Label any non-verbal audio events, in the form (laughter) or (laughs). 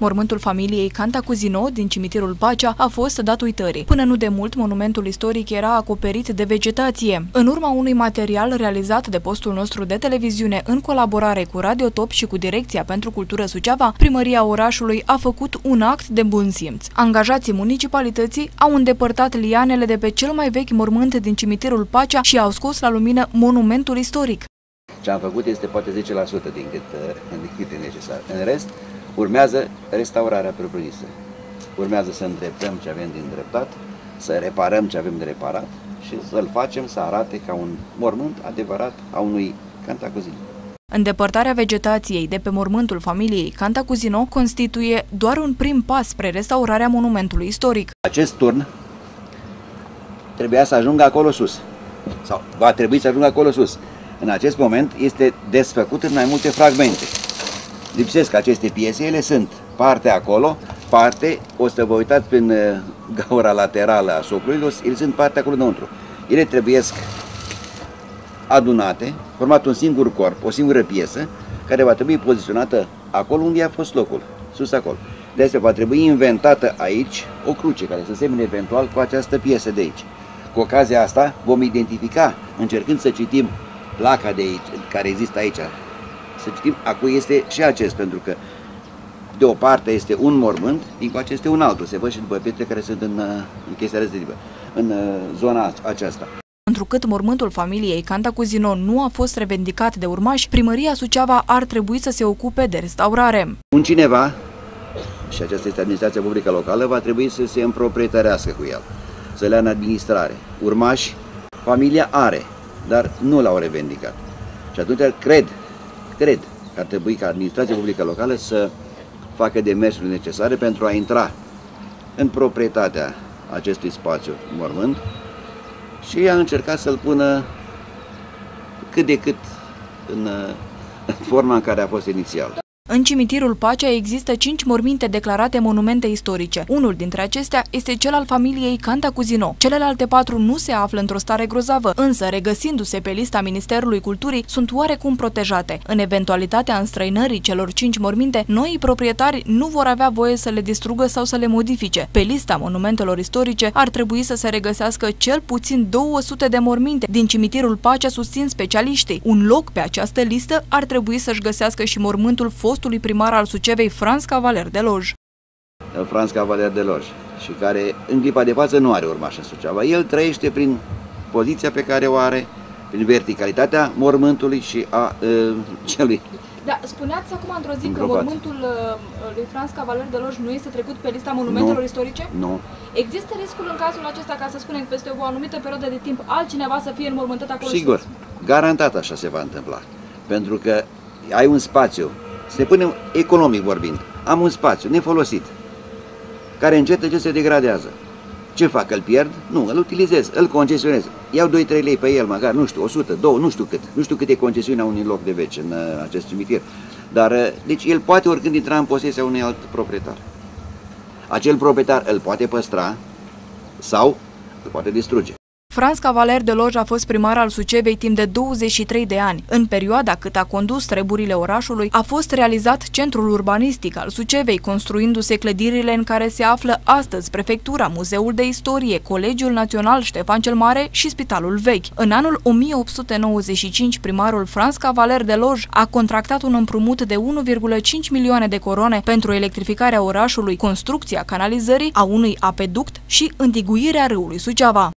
Mormântul familiei Cantacuzino din cimitirul Pacea a fost dat uitării. Până nu de mult, monumentul istoric era acoperit de vegetație. În urma unui material realizat de postul nostru de televiziune în colaborare cu Radio Top și cu Direcția pentru Cultură Suceava, primăria orașului a făcut un act de bun simț. Angajații municipalității au îndepărtat lianele de pe cel mai vechi mormânt din cimitirul Pacea și au scos la lumină monumentul istoric. Ce am făcut este poate 10% din cât, din cât e necesar. În rest, Urmează restaurarea propriu-zisă. Urmează să îndreptăm ce avem de îndreptat, să reparăm ce avem de reparat și să-l facem să arate ca un mormânt adevărat a unui cantacuzin. Îndepărtarea vegetației de pe mormântul familiei Cantacuzino constituie doar un prim pas spre restaurarea monumentului istoric. Acest turn trebuia să ajungă acolo sus, sau va trebui să ajungă acolo sus. În acest moment este desfăcut în mai multe fragmente lipsesc aceste piese, ele sunt parte acolo, parte, o să vă uitați prin uh, gaura laterală a socului, ele sunt parte acolo înăuntru. Ele trebuie adunate, format un singur corp, o singură piesă, care va trebui poziționată acolo unde a fost locul, sus acolo. De asta va trebui inventată aici o cruce care să semene eventual cu această piesă de aici. Cu ocazia asta vom identifica, încercând să citim placa de aici, care există aici, să citim, acum este și acest, pentru că de o parte este un mormânt, din coace este un altul. Se văd și după pietre care sunt în, în chestia respectivă, în uh, zona aceasta. Întrucât mormântul familiei Cantacuzino nu a fost revendicat de urmași, primăria Suceava ar trebui să se ocupe de restaurare. Un cineva, și aceasta este administrația publică locală, va trebui să se împroprietărească cu el, să le ia în administrare. Urmași, familia are, dar nu l-au revendicat. Și atunci cred cred că ar trebui ca administrația publică locală să facă demersurile necesare pentru a intra în proprietatea acestui spațiu mormânt și a încercat să-l pună cât de cât în, (laughs) în forma în care a fost inițial. În cimitirul Pacea există cinci morminte declarate monumente istorice. Unul dintre acestea este cel al familiei Cantacuzino. Celelalte patru nu se află într-o stare grozavă, însă, regăsindu-se pe lista Ministerului Culturii, sunt oarecum protejate. În eventualitatea înstrăinării celor cinci morminte, noi proprietari nu vor avea voie să le distrugă sau să le modifice. Pe lista monumentelor istorice ar trebui să se regăsească cel puțin 200 de morminte din cimitirul Pacea, susțin specialiștii. Un loc pe această listă ar trebui să-și găsească și mormântul fost fostului primar al Sucevei, Franz Cavaler de Loj. Franz Cavaler de Loj și care în clipa de față nu are urmaș în Suceava. El trăiește prin poziția pe care o are, prin verticalitatea mormântului și a uh, celui da, spuneați acum într-o zi că mormântul uh, lui Franz Cavaler de Loj nu este trecut pe lista monumentelor nu, istorice? Nu. Există riscul în cazul acesta, ca să spunem, peste o anumită perioadă de timp, altcineva să fie înmormântat acolo? Sigur, sus? garantat așa se va întâmpla. Pentru că ai un spațiu se pune economic vorbind, am un spațiu nefolosit, care încet încet se degradează. Ce fac? Îl pierd? Nu, îl utilizez, îl concesionez. Iau 2-3 lei pe el, măcar, nu știu, 100, 2, nu știu cât. Nu știu cât e concesiunea unui loc de veci în uh, acest cimitir. Dar, uh, deci, el poate oricând intra în posesia unui alt proprietar. Acel proprietar îl poate păstra sau îl poate distruge. Franz Cavaler de Loj a fost primar al Sucevei timp de 23 de ani. În perioada cât a condus treburile orașului, a fost realizat centrul urbanistic al Sucevei, construindu-se clădirile în care se află astăzi prefectura, Muzeul de Istorie, Colegiul Național Ștefan cel Mare și Spitalul Vechi. În anul 1895, primarul Franz Cavaler de Loj a contractat un împrumut de 1,5 milioane de corone pentru electrificarea orașului, construcția canalizării, a unui apeduct și îndiguirea râului Suceava.